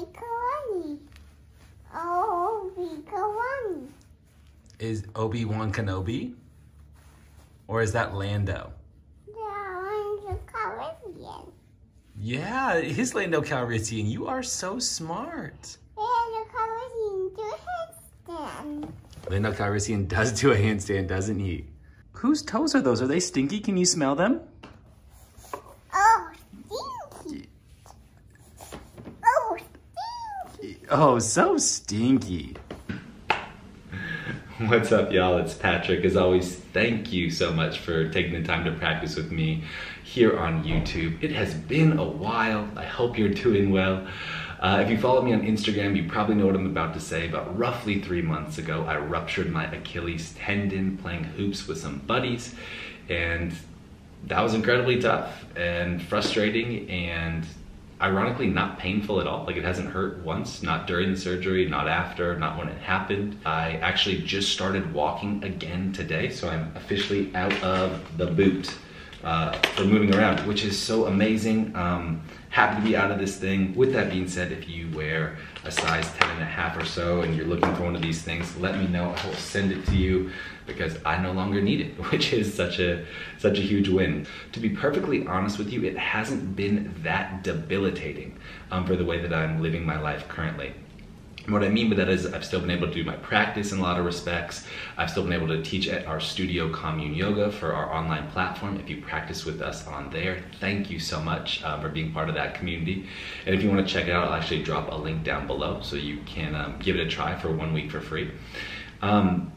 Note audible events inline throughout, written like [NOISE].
Obi-Wan. Obi-Wan. Is Obi Wan Kenobi? Or is that Lando? The one's a Caribbean. Yeah, he's Lando Calrissian. You are so smart. And the Caribbean do handstand. Lando Calrissian does do a handstand, doesn't he? Whose toes are those? Are they stinky? Can you smell them? Oh, stinky. Oh, stinky. Oh, so stinky. [LAUGHS] What's up, y'all? It's Patrick. As always, thank you so much for taking the time to practice with me here on YouTube. It has been a while. I hope you're doing well. Uh, if you follow me on Instagram, you probably know what I'm about to say. But roughly three months ago, I ruptured my Achilles tendon playing hoops with some buddies. And that was incredibly tough and frustrating and ironically not painful at all. Like it hasn't hurt once, not during the surgery, not after, not when it happened. I actually just started walking again today, so I'm officially out of the boot uh, for moving around, which is so amazing. Um, happy to be out of this thing. With that being said, if you wear a size 10 and a half or so and you're looking for one of these things, let me know. I will send it to you because I no longer need it, [LAUGHS] which is such a such a huge win. To be perfectly honest with you, it hasn't been that debilitating um, for the way that I'm living my life currently. What I mean by that is I've still been able to do my practice in a lot of respects. I've still been able to teach at our studio Commune Yoga for our online platform. If you practice with us on there, thank you so much um, for being part of that community. And if you want to check it out, I'll actually drop a link down below so you can um, give it a try for one week for free. Um,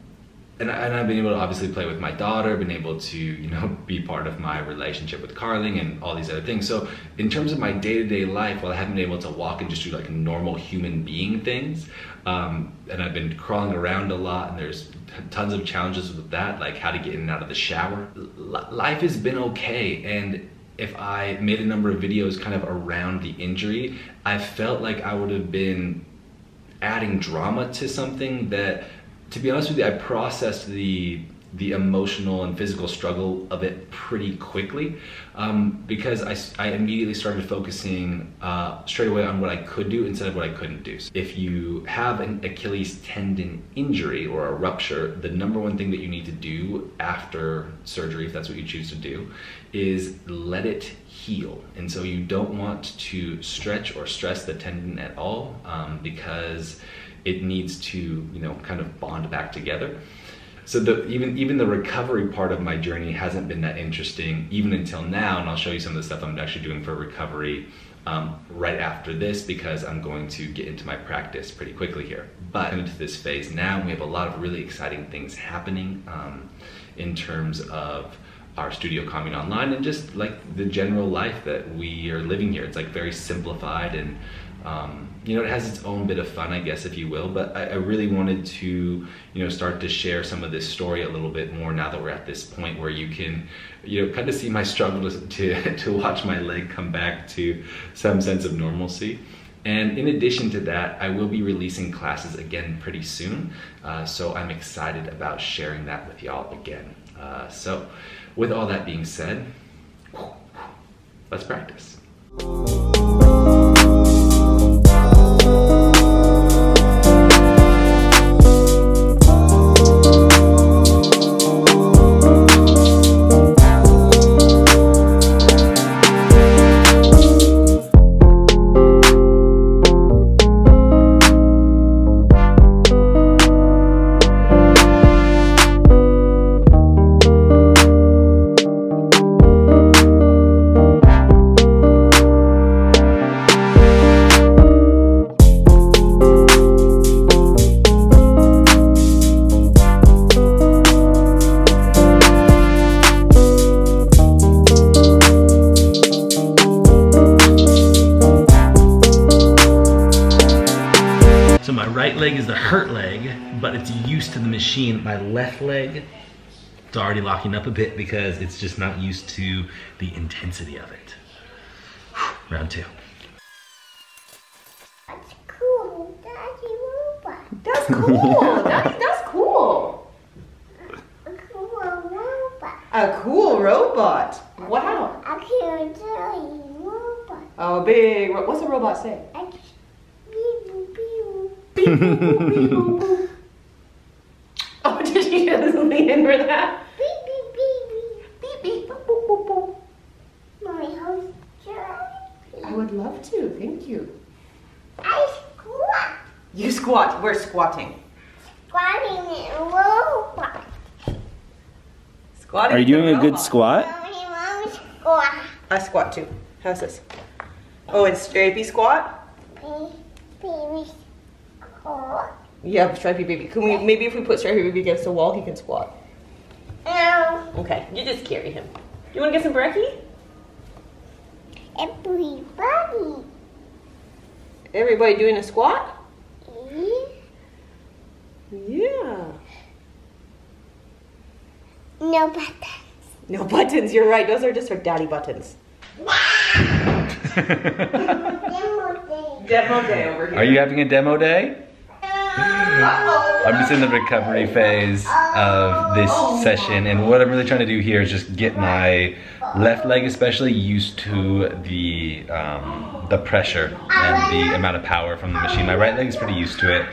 and, I, and I've been able to obviously play with my daughter, been able to, you know, [LAUGHS] be part of my relationship with Carling and all these other things. So in terms of my day-to-day life, while I haven't been able to walk and just do like normal human being things, um, and I've been crawling around a lot and there's tons of challenges with that, like how to get in and out of the shower. L- life has been okay. And if I made a number of videos kind of around the injury, I felt like I would have been adding drama to something that to be honest with you, I processed the the emotional and physical struggle of it pretty quickly um, because I, I immediately started focusing uh, straight away on what I could do instead of what I couldn't do. If you have an Achilles tendon injury or a rupture, the number one thing that you need to do after surgery, if that's what you choose to do, is let it heal. And so you don't want to stretch or stress the tendon at all um, because it needs to you know kind of bond back together. So the even even the recovery part of my journey hasn't been that interesting even until now and i'll show you some of the stuff i'm actually doing for recovery um, right after this because i'm going to get into my practice pretty quickly here. But into this phase now we have a lot of really exciting things happening um, in terms of our studio commune online and just like the general life that we are living here. It's like very simplified and um, you know, it has its own bit of fun, I guess, if you will. But I, I, really wanted to, you know, start to share some of this story a little bit more now that we're at this point where you can, you know, kind of see my struggle [LAUGHS] to to watch my leg come back to some sense of normalcy. And in addition to that, I will be releasing classes again pretty soon. Uh, so I'm excited about sharing that with y'all again. Uh, so, with all that being said, let's practice. Leg is the hurt leg, but it's used to the machine. My left leg, it's already locking up a bit because it's just not used to the intensity of it. Round two. That's cool. Daddy robot. That's cool. Daddy, that's cool. A cool robot. A cool robot. Wow. A cool giant robot. Oh, big. What's a robot say? A Oh, [LAUGHS] did you just lean in for that? I would love to, thank you. I squat. You squat, we're squatting. Squatting in robot. Squatting Are you is a doing a good squat? Mommy, mommy, squat. I squat too. How's this? Oh, and stripey squat? Baby, baby, squat. Yeah, stripey baby. Can we maybe if we put stripey baby against the wall, he can squat. No, Okay, you just carry him. You want to get some brekkie? everybody. Everybody doing a squat? Yeah. Yeah. No buttons. No buttons. You're right. Those are just for daddy buttons. [LAUGHS] Demo day. Demo day over here. Are you having a demo day? I'm just in the recovery phase of this session, and what I'm really trying to do here is just get my left leg, especially, used to the um, the pressure and the amount of power from the machine. My right leg is pretty used to it,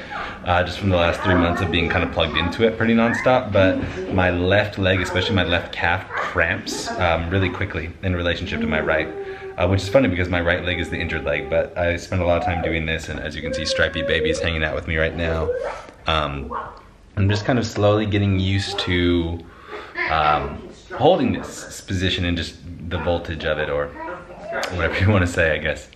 uh, just from the last three months of being kind of plugged into it pretty nonstop. But my left leg, especially my left calf, cramps um, really quickly in relationship to my right. Uh, which is funny because my right leg is the injured leg, but I spend a lot of time doing this, and as you can see, Stripey Baby is hanging out with me right now. Um, I'm just kind of slowly getting used to um, holding this position and just the voltage of it, or whatever you want to say, I guess.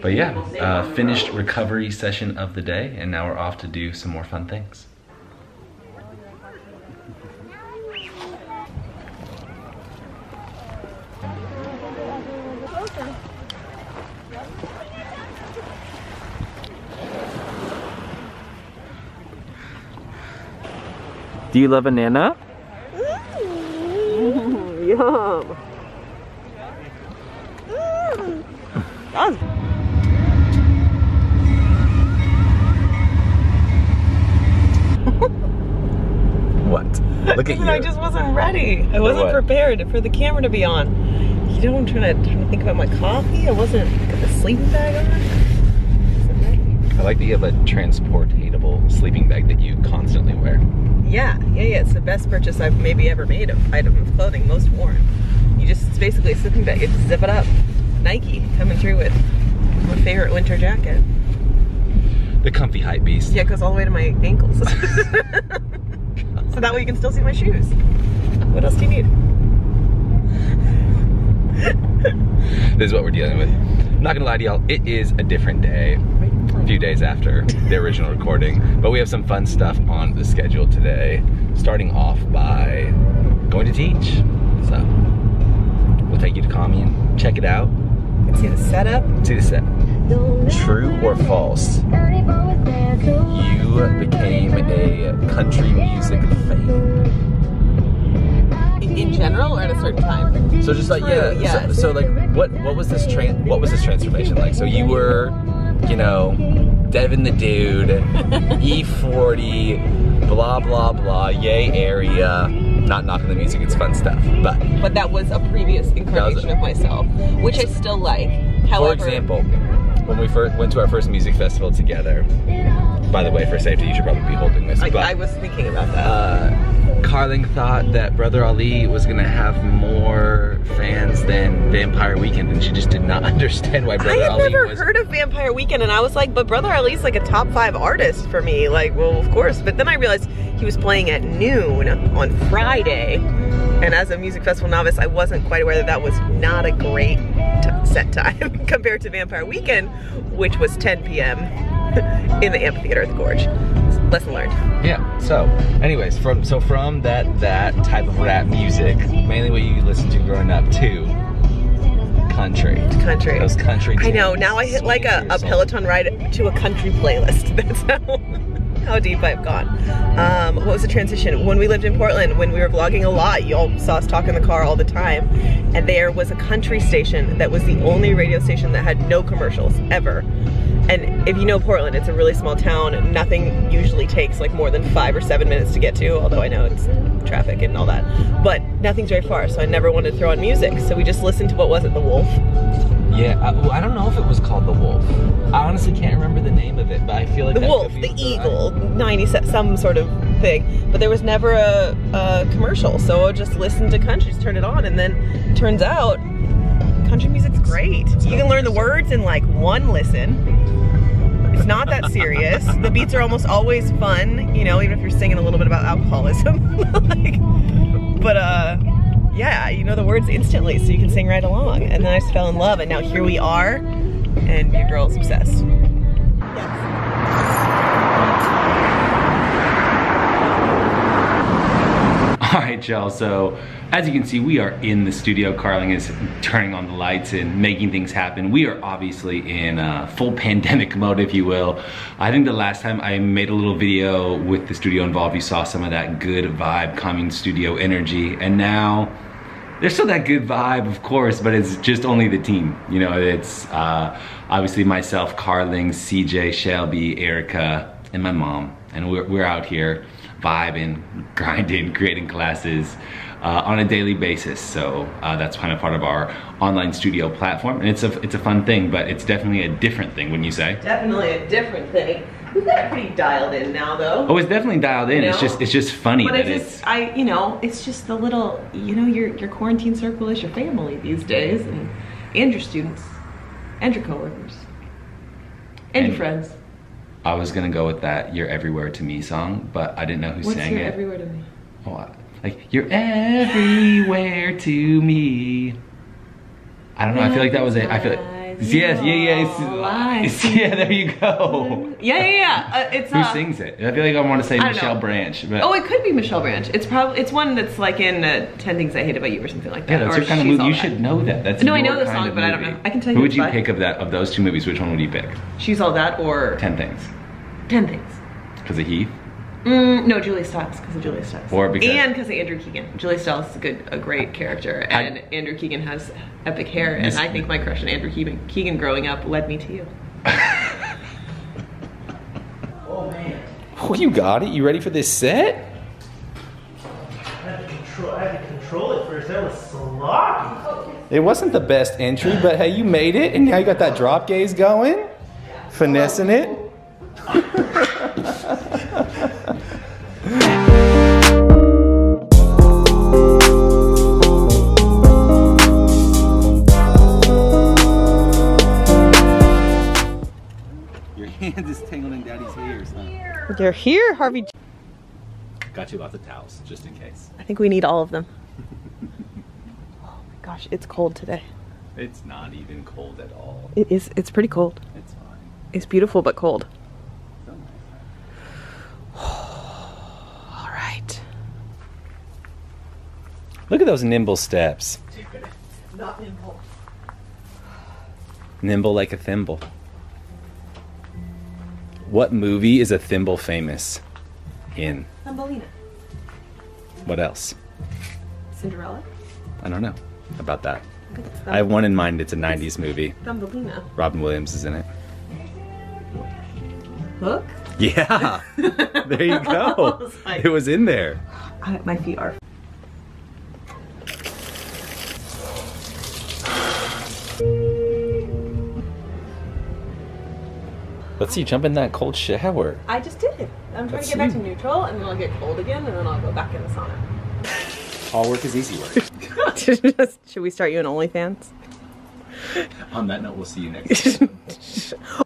But yeah, uh, finished recovery session of the day, and now we're off to do some more fun things. Do you love a nana? Yum. What? Look at [LAUGHS] you. I just wasn't ready. I wasn't what? prepared for the camera to be on. You know, I'm trying to, trying to think about my coffee. I wasn't got the sleeping bag on. I like that you have a transportable sleeping bag that you constantly wear. Yeah, yeah, yeah. It's the best purchase I've maybe ever made of item of clothing, most worn. You just it's basically a sleeping bag. You just zip it up. Nike coming through with my favorite winter jacket. The comfy hype beast. Yeah, it goes all the way to my ankles. [LAUGHS] so that way you can still see my shoes. What else do you need? this is what we're dealing with. I'm Not gonna lie to y'all, it is a different day. A few days after the original recording, but we have some fun stuff on the schedule today. Starting off by going to teach. So we'll take you to Commune, check it out, see the setup. see the set. True or false? You became a country music fan. In, in general or at a certain time? So just like True, yeah, yes. So, so like what what was this train what was this transformation like? So you were, you know, Devin the dude, [LAUGHS] E40, blah blah blah, yay area. Not knocking the music, it's fun stuff. But But that was a previous incarnation a- of myself, which I still like. However, for example, when we first went to our first music festival together, by the way, for safety, you should probably be holding this. I, but, I was thinking about that. uh, Carling thought that Brother Ali was gonna have more fans than Vampire Weekend, and she just did not [LAUGHS] understand why I Brother had Ali never was. heard of Vampire Weekend, and I was like, but Brother Ali's like a top five artist for me. Like, well, of course. But then I realized he was playing at noon on Friday, and as a music festival novice, I wasn't quite aware that that was not a great t- set time [LAUGHS] compared to Vampire Weekend, which was 10 p.m. [LAUGHS] in the amphitheater at the Gorge. Lesson learned. Yeah. So, anyways, from so from that that type of rap music, mainly what you listened to growing up, too country. Country. Those country. I know. Now I hit like a, a. Peloton ride to a country playlist. [LAUGHS] That's how how deep I've gone. Um, what was the transition? When we lived in Portland, when we were vlogging a lot, you all saw us talk in the car all the time, and there was a country station that was the only radio station that had no commercials ever. And if you know Portland, it's a really small town. Nothing usually takes like more than five or seven minutes to get to, although I know it's traffic and all that. But nothing's very far, so I never wanted to throw on music. So we just listened to what was it, The Wolf? Yeah, I, well, I don't know if it was called the Wolf. I honestly can't remember the name of it, but I feel like The wolf, the eagle, 90 some sort of thing. But there was never a, a commercial, so I just listened to country, just turned it on, and then turns out country music's great. You can learn the words in like one listen. It's not that serious. The beats are almost always fun, you know, even if you're singing a little bit about alcoholism. [LAUGHS] like, but uh, yeah, you know the words instantly, so you can sing right along. And then I just fell in love, and now here we are, and your girl's obsessed. All So, as you can see, we are in the studio. Carling is turning on the lights and making things happen. We are obviously in uh, full [LAUGHS] pandemic mode, if you will. I think the last time I made a little video with the studio involved, you saw some of that good vibe, calming studio energy. And now, there's still that good vibe, of course, but it's just only the team. You know, it's uh, obviously myself, Carling, CJ, Shelby, Erica, and my mom. And we're, we're out here vibing, [LAUGHS] grinding, creating classes uh, on a daily basis. So uh, that's kind of part of our online studio platform. And it's a, it's a fun thing, but it's definitely a different thing, wouldn't you say? Definitely a different thing. We've got it pretty dialed in now, though. Oh, it's definitely dialed in. You It's just it's just funny but I just, it's I, you know, it's just the little, you know, your your quarantine circle is your family these days, and and your students, and your coworkers, and, your friends. I was gonna go with that "You're Everywhere to Me" song, but I didn't know who What's sang your it. everywhere to me? Oh, I- like you're everywhere to me. I don't know. I feel like that was it. I feel like Yes, yeah, yeah, it's, [LAUGHS] lies. yeah. There you go. Yeah, yeah, yeah. Uh, it's Who uh, sings it? I feel like I want to say Michelle know. Branch, but Oh, it could be Michelle Branch. It's probably it's one that's like in uh, Ten Things I Hate About You or something like that. yeah, that's your kind of movie. You should know that. That's No, I know the song, but I don't know. I can tell you Who would you pick of that of those two movies? Which one would you pick? She's all that or Ten Things. Ten Things. Because of Heath. Mm, no, Julia Stiles because of Julia Stiles. Or because- and because of Andrew Keegan. Julia Stiles is a good, a great character, I- and Andrew Keegan has epic hair, and I think my crush on Andrew Keegan, Keegan growing up led me to you. [LAUGHS] Oh, man! Oh, you got it. You ready for this set? I had to control, I had to control it first. That was sloppy. It wasn't the best entry, but hey, you made it, and now you got that drop gaze going, finessing it. [LAUGHS] Your hand is tangled in daddy's hairs, huh? You're here, Harvey. Got you lots of towels, just in case. I think we need all of them. [LAUGHS] oh my gosh, it's cold today. It's not even cold at all. It is. It's pretty cold. It's fine. It's beautiful but cold. So nice. All right. Look at those nimble steps. Not nimble. Nimble like a thimble. What movie is a thimble famous in? Thumbelina. What else? Cinderella. I don't know about that. I I have one in mind. It's a 90s movie. Thumbelina. Robin Williams is in it. Hook. Yeah. [LAUGHS] there you go. [LAUGHS] was like- It was in there. I, my feet are. Let's see, jump in that cold shower. I just did. I'm trying Let's to get back see. to neutral, and then I'll get cold again, and then I'll go back in the sauna. [LAUGHS] All work is easy work. [LAUGHS] Should we start you an OnlyFans? On that note, we'll see you next [LAUGHS] time.